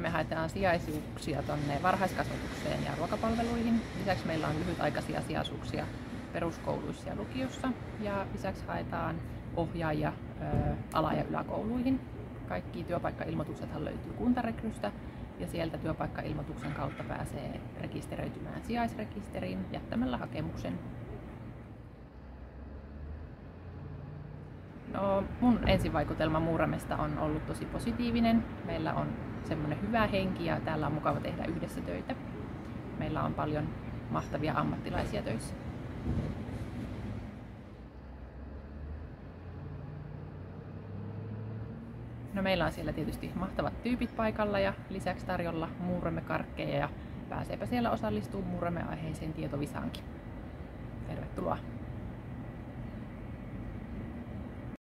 me haetaan sijaisuuksia tuonne varhaiskasvatukseen ja ruokapalveluihin. Lisäksi meillä on lyhytaikaisia sijaisuuksia peruskouluissa ja lukiossa ja lisäksi haetaan ohjaajia ala- ja yläkouluihin. Kaikki työpaikkailmoituksethan löytyy kuntarekrystä ja sieltä työpaikkailmoituksen kautta pääsee rekisteröitymään sijaisrekisteriin jättämällä hakemuksen. No, mun ensivaikutelma Muuramesta on ollut tosi positiivinen. Meillä on semmoinen hyvä henki ja täällä on mukava tehdä yhdessä töitä. Meillä on paljon mahtavia ammattilaisia töissä. No meillä on siellä tietysti mahtavat tyypit paikalla ja lisäksi tarjolla muuremme karkkeja ja pääseepä siellä osallistumaan muuremme aiheeseen tietovisaankin.